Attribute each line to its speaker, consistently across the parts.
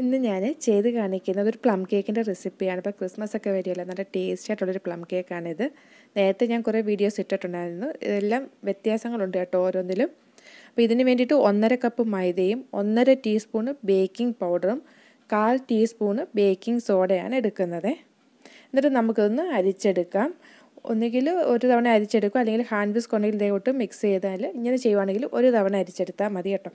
Speaker 1: ഇന്ന് ഞാൻ ചെയ്ത് കാണിക്കുന്നത് ഒരു പ്ലം കേക്കിന്റെ റെസിപ്പിയാണ്. ഇപ്പോൾ ക്രിസ്മസ് ഒക്കെ വരികയല്ലോ നല്ല ടേസ്റ്റി ആയിട്ടുള്ളൊരു പ്ലം കേക്കാണിത്. നേരത്തെ ഞാൻ കുറേ വീഡിയോസ് ഇട്ടിട്ടുണ്ടായിരുന്നു. ഇതെല്ലാം വ്യത്യാസങ്ങളുണ്ട് കേട്ടോ ഓരോന്നിലും. അപ്പോൾ ഇതിന് വേണ്ടിയിട്ട് ഒന്നര കപ്പ് മൈദയും ഒന്നര ടീസ്പൂണ് ബേക്കിംഗ് പൗഡറും കാൽ ടീസ്പൂണ് ബേക്കിംഗ് സോഡയാണ് എടുക്കുന്നത്. എന്നിട്ട് നമുക്കൊന്ന് അരിച്ചെടുക്കാം. ഒന്നുകിൽ ഒരു തവണ അരിച്ചെടുക്കും അല്ലെങ്കിൽ ഹാൻഡ് വിസ്ക് കൊണ്ടെങ്കിൽ ഇതേ മിക്സ് ചെയ്താൽ ഇങ്ങനെ ചെയ്യുവാണെങ്കിൽ ഒരു തവണ അരിച്ചെടുത്താൽ മതി കേട്ടോ.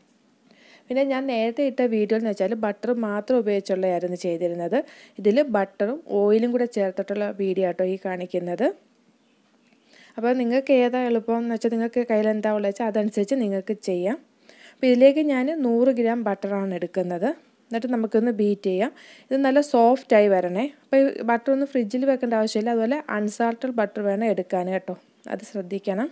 Speaker 1: പിന്നെ ഞാൻ നേരത്തെ ഇട്ട വീഡിയോ എന്ന് വെച്ചാൽ ബട്ടർ മാത്രം ഉപയോഗിച്ചുള്ളതായിരുന്നു ചെയ്തിരുന്നത്. ഇതിൽ ബട്ടറും ഓയിലും കൂടെ ചേർത്തിട്ടുള്ള വീഡിയോ ആട്ടോ ഈ കാണിക്കുന്നത്. അപ്പോൾ നിങ്ങൾക്ക് ഏതാ എളുപ്പം എന്ന് വെച്ചാൽ നിങ്ങൾക്ക് കയ്യിൽ എന്താ ഉള്ളത് വെച്ചാൽ അതനുസരിച്ച് നിങ്ങൾക്ക് ചെയ്യാം. അപ്പോൾ ഇതിലേക്ക് ഞാൻ നൂറ് ഗ്രാം ബട്ടറാണ് എടുക്കുന്നത്. എന്നിട്ട് നമുക്കൊന്ന് ബീറ്റ് ചെയ്യാം. ഇത് നല്ല സോഫ്റ്റായി വരണേ. അപ്പോൾ ബട്ടർ ഒന്ന് ഫ്രിഡ്ജിൽ വെക്കേണ്ട ആവശ്യമില്ല. അതുപോലെ അൺസാൾട്ടഡ് ബട്ടർ വേണം എടുക്കാൻ കേട്ടോ. അത് ശ്രദ്ധിക്കണം.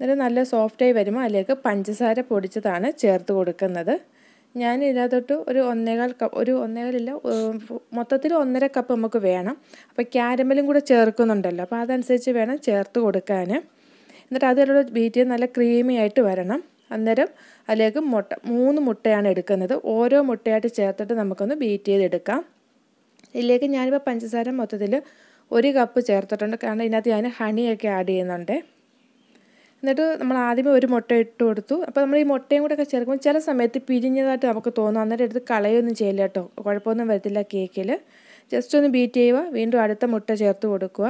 Speaker 1: എന്നിട്ട് നല്ല സോഫ്റ്റായി വരുമ്പോൾ അതിലേക്ക് പഞ്ചസാര പൊടിച്ചതാണ് ചേർത്ത് കൊടുക്കുന്നത്. ഞാൻ ഇതിനകത്തോട്ട് ഒരു ഒന്നേകാൽ കപ്പ് ഒരു ഒന്നേകാലില്ല മൊത്തത്തിൽ ഒന്നര കപ്പ് നമുക്ക് വേണം. അപ്പോൾ ക്യാരമലും കൂടെ ചേർക്കുന്നുണ്ടല്ലോ. അപ്പോൾ അതനുസരിച്ച് വേണം ചേർത്ത് കൊടുക്കാൻ എന്നിട്ട് അതിലൂടെ ബീറ്റ് നല്ല ക്രീമി ആയിട്ട് വരണം. അന്നേരം അതിലേക്ക് മുട്ട മൂന്ന് മുട്ടയാണ് എടുക്കുന്നത്. ഓരോ മുട്ടയായിട്ട് ചേർത്തിട്ട് നമുക്കൊന്ന് ബീറ്റ് ചെയ്തെടുക്കാം. ഇതിലേക്ക് ഞാനിപ്പോൾ പഞ്ചസാര മൊത്തത്തിൽ ഒരു കപ്പ് ചേർത്തിട്ടുണ്ട്. കാരണം ഇതിനകത്ത് ഞാൻ ഹണിയൊക്കെ ആഡ് ചെയ്യുന്നുണ്ട്. എന്നിട്ട് നമ്മൾ ആദ്യമേ ഒരു മുട്ട ഇട്ട് കൊടുത്തു. അപ്പോൾ നമ്മൾ ഈ മുട്ടയും കൂടെ ഒക്കെ ചേർക്കുമ്പോൾ ചില സമയത്ത് പിരിഞ്ഞതായിട്ട് നമുക്ക് തോന്നും. അന്നേരം എടുത്ത് കളയൊന്നും ചെയ്യില്ല കേട്ടോ. കുഴപ്പമൊന്നും വരത്തില്ല കേക്കിൽ ജസ്റ്റ് ഒന്ന് ബീറ്റ് ചെയ്യുക. വീണ്ടും അടുത്ത മുട്ട ചേർത്ത് കൊടുക്കുക.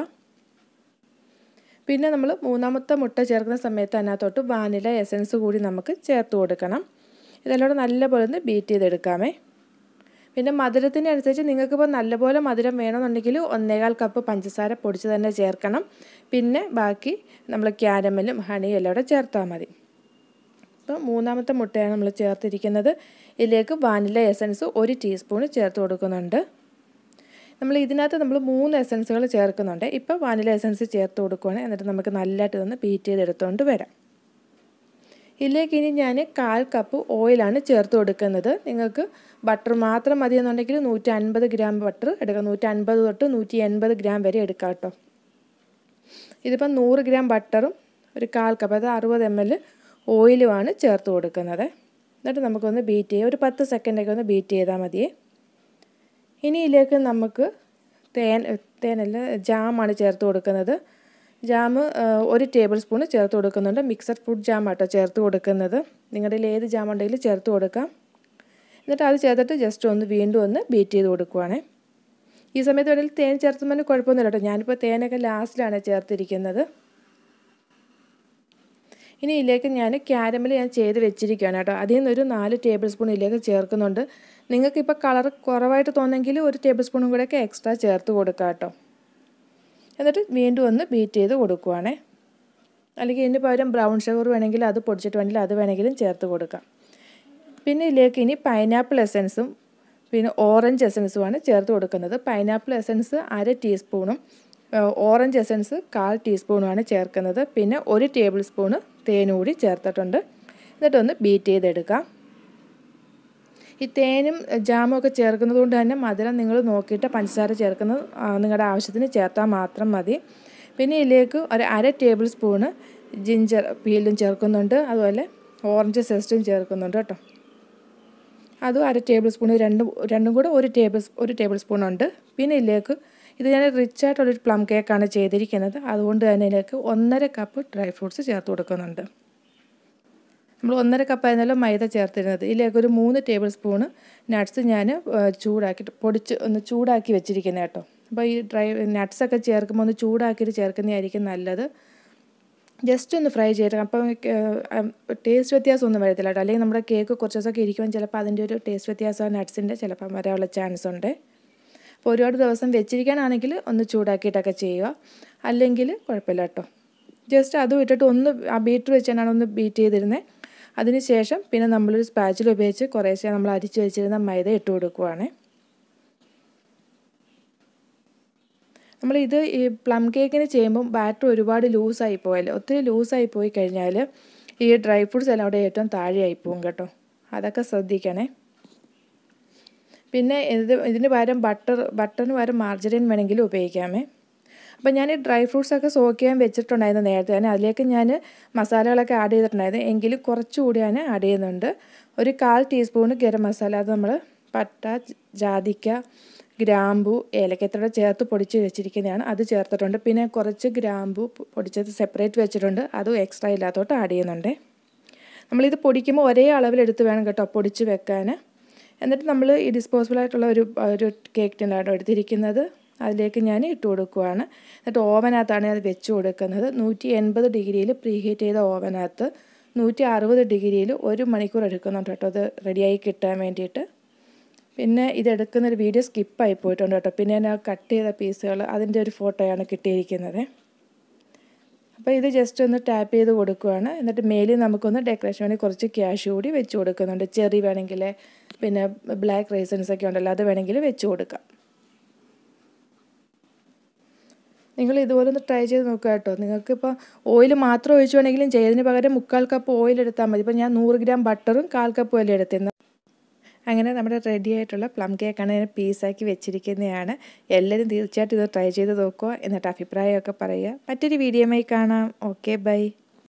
Speaker 1: പിന്നെ നമ്മൾ മൂന്നാമത്തെ മുട്ട ചേർക്കുന്ന സമയത്ത് അതിനകത്തോട്ട് വാനില എസൻസ് കൂടി നമുക്ക് ചേർത്ത് കൊടുക്കണം. ഇതെല്ലാം നല്ലപോലെ ഒന്ന് ബീറ്റ് ചെയ്തെടുക്കാമേ. പിന്നെ മധുരത്തിനനുസരിച്ച് നിങ്ങൾക്കിപ്പോൾ നല്ലപോലെ മധുരം വേണമെന്നുണ്ടെങ്കിൽ ഒന്നേകാൽ കപ്പ് പഞ്ചസാര പൊടിച്ച് തന്നെ ചേർക്കണം. പിന്നെ ബാക്കി നമ്മൾ ക്യാരമലും ഹണിയും എല്ലാം കൂടെ ചേർത്താൽ മതി. അപ്പോൾ മൂന്നാമത്തെ മുട്ടയാണ് നമ്മൾ ചേർത്തിരിക്കുന്നത്. ഇതിലേക്ക് വാനില എസൻസ് ഒരു ടീസ്പൂൺ ചേർത്ത് കൊടുക്കുന്നുണ്ട്. നമ്മൾ ഇതിനകത്ത് നമ്മൾ മൂന്ന് എസൻസുകൾ ചേർക്കുന്നുണ്ട്. ഇപ്പോൾ വാനില എസൻസ് ചേർത്ത് കൊടുക്കുകയാണ് എന്നിട്ട് നമുക്ക് നല്ലതായിട്ട് ഇതൊന്ന് ബീറ്റ് ചെയ്തെടുത്തുകൊണ്ട് വരാം. ഇതിലേക്ക് ഇനി ഞാൻ കാൽ കപ്പ് ഓയിലാണ് ചേർത്ത് കൊടുക്കുന്നത്. നിങ്ങൾക്ക് ബട്ടർ മാത്രം മതി എന്നുണ്ടെങ്കിൽ നൂറ്റി അൻപത് ഗ്രാം ബട്ടർ എടുക്കാം. നൂറ്റി അൻപത് തൊട്ട് നൂറ്റി എൺപത് ഗ്രാം വരെ എടുക്കാം കേട്ടോ. ഇതിപ്പം നൂറ് ഗ്രാം ബട്ടറും ഒരു കാൽ കപ്പ് അതായത് അറുപത് എം എൽ ഓയിലുമാണ് ചേർത്ത് കൊടുക്കുന്നത്. എന്നിട്ട് നമുക്കൊന്ന് ബീറ്റ് ചെയ്യാം. ഒരു പത്ത് സെക്കൻഡൊക്കെ ഒന്ന് ബീറ്റ് ചെയ്താൽ മതിയേ ഇനി ഇതിലേക്ക് നമുക്ക് തേൻ തേനല്ല ജാമാണ് ചേർത്ത് കൊടുക്കുന്നത്. ജാം ഒരു ടേബിൾ സ്പൂൺ ചേർത്ത് കൊടുക്കുന്നുണ്ട്. മിക്സഡ് ഫ്രൂട്ട് ജാം ആട്ടോ ചേർത്ത് കൊടുക്കുന്നത്. നിങ്ങളുടെ ഏത് ജാം ഉണ്ടെങ്കിലും ചേർത്ത് കൊടുക്കാം. എന്നിട്ട് അത് ചേർത്തിട്ട് ജസ്റ്റ് ഒന്ന് വീണ്ടും ഒന്ന് ബീറ്റ് ചെയ്ത് കൊടുക്കുവാണേ. ഈ സമയത്ത് വേണമെങ്കിൽ തേൻ ചേർത്തുമ്പോൾ കുഴപ്പമൊന്നുമില്ല കേട്ടോ. ഞാനിപ്പോൾ തേനൊക്കെ ലാസ്റ്റിലാണ് ചേർത്തിരിക്കുന്നത്. ഇനി ഇതിലേക്ക് ഞാൻ ക്യാരമൽ ഞാൻ ചെയ്ത് വെച്ചിരിക്കുകയാണ് കേട്ടോ. അതിൽ നിന്നൊരു നാല് ടേബിൾ സ്പൂൺ ഇതിലേക്ക് ചേർക്കുന്നുണ്ട്. നിങ്ങൾക്കിപ്പോൾ കളർ കുറവായിട്ട് തോന്നെങ്കിൽ ഒരു ടേബിൾ സ്പൂണും കൂടെയൊക്കെ എക്സ്ട്രാ ചേർത്ത് കൊടുക്കാം കേട്ടോ. എന്നിട്ട് വീണ്ടും ഒന്ന് ബീറ്റ് ചെയ്ത് കൊടുക്കുവാണേ. അല്ലെങ്കിൽ ഇതിന് പകരം ബ്രൗൺ ഷുഗർ വേണമെങ്കിൽ അത് പൊടിച്ചിട്ട് വേണമെങ്കിൽ അത് വേണമെങ്കിലും ചേർത്ത് കൊടുക്കാം. പിന്നെ ഇതിലേക്ക് ഇനി പൈനാപ്പിൾ എസൻസും പിന്നെ ഓറഞ്ച് എസൻസുമാണ് ചേർത്ത് കൊടുക്കുന്നത്. പൈനാപ്പിൾ എസൻസ് അര ടീസ്പൂണും ഓറഞ്ച് എസൻസ് കാൽ ടീസ്പൂണുമാണ് ചേർക്കുന്നത്. പിന്നെ ഒരു ടേബിൾ സ്പൂണ് തേനും കൂടി ചേർത്തിട്ടുണ്ട്. എന്നിട്ടൊന്ന് ബീറ്റ് ചെയ്തെടുക്കാം. ഈ തേനും ജാമും ഒക്കെ ചേർക്കുന്നത് കൊണ്ട് തന്നെ മധുരം നിങ്ങൾ നോക്കിയിട്ട് പഞ്ചസാര ചേർക്കുന്നത് നിങ്ങളുടെ ആവശ്യത്തിന് ചേർത്താൽ മാത്രം മതി. പിന്നെ ഇതിലേക്ക് ഒരു അര ടേബിൾ സ്പൂണ് ജിഞ്ചർ പീലും ചേർക്കുന്നുണ്ട്. അതുപോലെ ഓറഞ്ച് സെസ്റ്റും ചേർക്കുന്നുണ്ട് കേട്ടോ. അതും അര ടേബിൾ സ്പൂൺ രണ്ടും രണ്ടും കൂടെ ഒരു ടേബിൾ ഒരു ടേബിൾ സ്പൂൺ ഉണ്ട്. പിന്നെ ഇതിലേക്ക് ഇത് ഞാൻ റിച്ച് ആയിട്ടുള്ളൊരു പ്ലം കേക്കാണ് ചെയ്തിരിക്കുന്നത്. അതുകൊണ്ട് തന്നെ ഇതിലേക്ക് ഒന്നര കപ്പ് ഡ്രൈ ഫ്രൂട്ട്സ് ചേർത്ത് കൊടുക്കുന്നുണ്ട്. നമ്മൾ ഒന്നര കപ്പായിരുന്നല്ലോ മൈദ ചേർത്തിരുന്നത്. ഇതിലേക്ക് ഒരു മൂന്ന് ടേബിൾ സ്പൂണ് നട്ട്സ് ഞാൻ ചൂടാക്കിയിട്ട് പൊടിച്ച് ഒന്ന് ചൂടാക്കി വെച്ചിരിക്കുന്നത് കേട്ടോ. അപ്പോൾ ഈ ഡ്രൈ നട്ട്സൊക്കെ ചേർക്കുമ്പോൾ ഒന്ന് ചൂടാക്കിയിട്ട് ചേർക്കുന്നതായിരിക്കും നല്ലത്. ജസ്റ്റ് ഒന്ന് ഫ്രൈ ചെയ്യണം അപ്പോൾ ടേസ്റ്റ് വ്യത്യാസമൊന്നും വരത്തില്ല കേട്ടോ. അല്ലെങ്കിൽ നമ്മുടെ കേക്ക് കുറച്ച് ദിവസമൊക്കെ ഇരിക്കുമ്പോൾ ചിലപ്പോൾ അതിന്റെ ഒരു ടേസ്റ്റ് വ്യത്യാസം നട്ട്സിന്റെ ചിലപ്പം വരാനുള്ള ചാൻസ് ഉണ്ട്. അപ്പോൾ ഒരുപാട് ദിവസം വെച്ചിരിക്കാനാണെങ്കിൽ ഒന്ന് ചൂടാക്കിയിട്ടൊക്കെ ചെയ്യുക. അല്ലെങ്കിൽ കുഴപ്പമില്ല കേട്ടോ. ജസ്റ്റ് അതും ഇട്ടിട്ട് ഒന്ന് ആ ബീറ്റർ വെച്ചാണ് ഒന്ന് ബീറ്റ് ചെയ്തിരുന്നത് അതിന് ശേഷം പിന്നെ നമ്മളൊരു സ്പാച്ചിൽ ഉപയോഗിച്ച് കുറേശ്ശെ നമ്മൾ അരിച്ചു വെച്ചിരുന്ന മൈദ ഇട്ട് കൊടുക്കുവാണ്. നമ്മൾ ഇത് ഈ പ്ലം കേക്കിന് ചെയ്യുമ്പം ബാറ്റർ ഒരുപാട് ലൂസായി പോയാൽ ഒത്തിരി ലൂസായി പോയി കഴിഞ്ഞാൽ ഈ ഡ്രൈ ഫ്രൂട്ട്സ് എല്ലാം അവിടെ ഏറ്റവും താഴെയായി പോകും കേട്ടോ. അതൊക്കെ ശ്രദ്ധിക്കണേ. പിന്നെ ഇത് ഇതിന് പകരം ബട്ടർ ബട്ടറിന് പകരം മാർജറിൻ വേണമെങ്കിലും ഉപയോഗിക്കാമേ. അപ്പോൾ ഞാൻ ഡ്രൈ ഫ്രൂട്ട്സൊക്കെ സോക്ക് ചെയ്യാൻ വെച്ചിട്ടുണ്ടായിരുന്നു നേരത്തെ. തന്നെ അതിലേക്ക് ഞാൻ മസാലകളൊക്കെ ആഡ് ചെയ്തിട്ടുണ്ടായിരുന്നു. എങ്കിലും കുറച്ചുകൂടി ഞാൻ ആഡ് ചെയ്യുന്നുണ്ട്. ഒരു കാൽ ടീസ്പൂൺ ഗരം മസാല അത് നമ്മൾ പട്ട ജാതിക്ക ഗ്രാമ്പു ഏലക്കത്തോടെ ചേർത്ത് പൊടിച്ച് വെച്ചിരിക്കുന്നതാണ്. അത് ചേർത്തിട്ടുണ്ട്. പിന്നെ കുറച്ച് ഗ്രാമ്പു പൊടിച്ചത് സെപ്പറേറ്റ് വെച്ചിട്ടുണ്ട്. അതും എക്സ്ട്രാ ഇല്ലാത്തോട്ട് ആഡ് ചെയ്യുന്നുണ്ട്. നമ്മളിത് പൊടിക്കുമ്പോൾ ഒരേ അളവിലെടുത്ത് വേണം കേട്ടോ പൊടിച്ച് വെക്കാൻ. എന്നിട്ട് നമ്മൾ ഈ ഡിസ്പോസിബിൾ ആയിട്ടുള്ള ഒരു ഒരു കേക്ക് ടിന്നാണ് എടുത്തിരിക്കുന്നത്. അതിലേക്ക് ഞാൻ ഇട്ട് കൊടുക്കുവാണ്. എന്നിട്ട് ഓവനകത്താണ് അത് വെച്ച് കൊടുക്കുന്നത്. നൂറ്റി എൺപത് ഡിഗ്രിയിൽ പ്രീ ഹീറ്റ് ചെയ്ത ഓവനകത്ത് നൂറ്റി അറുപത് ഡിഗ്രിയിൽ ഒരു മണിക്കൂർ എടുക്കുന്നുണ്ട് കേട്ടോ. അത് റെഡിയായി കിട്ടാൻ വേണ്ടിയിട്ട്. പിന്നെ ഇതെടുക്കുന്ന ഒരു വീഡിയോ സ്കിപ്പായി പോയിട്ടുണ്ട് കേട്ടോ. പിന്നെ ഞാൻ കട്ട് ചെയ്ത പീസുകൾ അതിന്റെ ഒരു ഫോട്ടോയാണ് കിട്ടിയിരിക്കുന്നത്. അപ്പോൾ ഇത് ജസ്റ്റ് ഒന്ന് ടാപ്പ് ചെയ്ത് കൊടുക്കുകയാണ് എന്നിട്ട് മേലിൽ നമുക്കൊന്ന് ഡെക്കറേഷൻ വേണ്ടി കുറച്ച് ക്യാഷ് കൂടി വെച്ച് കൊടുക്കുന്നുണ്ട്. ചെറി വേണമെങ്കിൽ പിന്നെ ബ്ലാക്ക് റൈസൻസ് ഒക്കെ ഉണ്ടല്ലോ അത് വേണമെങ്കിൽ വെച്ച് കൊടുക്കാം. നിങ്ങൾ ഇതുപോലെ ഒന്ന് ട്രൈ ചെയ്ത് നോക്കുക കേട്ടോ. നിങ്ങൾക്കിപ്പോൾ ഓയിൽ മാത്രം ഒഴിച്ചു വേണമെങ്കിലും ചെയ്തതിന് പകരം മുക്കാൽ കപ്പ് ഓയിൽ എടുത്താൽ മതി. ഇപ്പോൾ ഞാൻ നൂറ് ഗ്രാം ബട്ടറും കാൽ കപ്പ് ഓയിൽ എടുത്തിരുന്നു അങ്ങനെ നമ്മുടെ റെഡി ആയിട്ടുള്ള പ്ലം കേക്കാണ് ഞാൻ പീസാക്കി വെച്ചിരിക്കുന്നതാണ്. എല്ലാവരും തീർച്ചയായിട്ടും ഇത് ട്രൈ ചെയ്ത് നോക്കുക. എന്നിട്ട് അഭിപ്രായമൊക്കെ പറയുക. മറ്റൊരു വീഡിയോമായി കാണാം. Okay bye